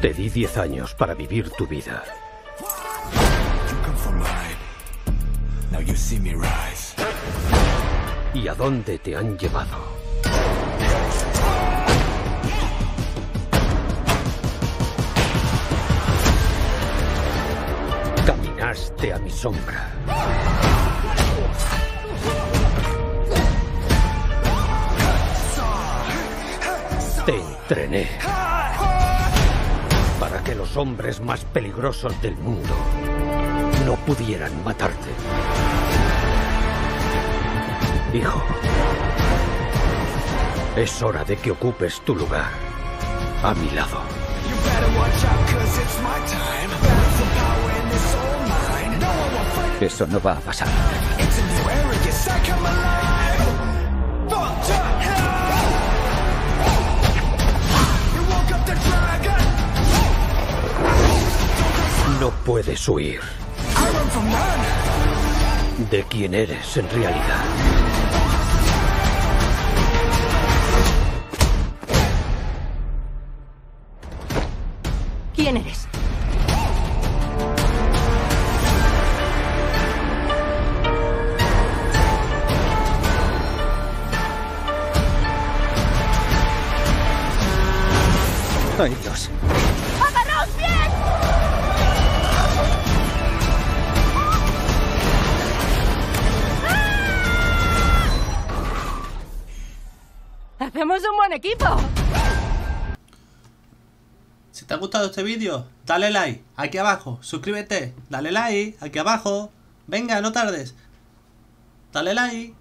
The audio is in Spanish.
Te di 10 años para vivir tu vida. ¿Y a dónde te han llevado? Caminaste a mi sombra. Te entrené para que los hombres más peligrosos del mundo no pudieran matarte. Hijo, es hora de que ocupes tu lugar a mi lado. Eso no va a pasar. No puedes huir de quién eres en realidad. ¿Quién eres? ¡Ay, Dios! ¡Agarraos bien! ¡Hacemos un buen equipo! Si te ha gustado este vídeo, dale like aquí abajo, suscríbete, dale like aquí abajo. Venga, no tardes. Dale like.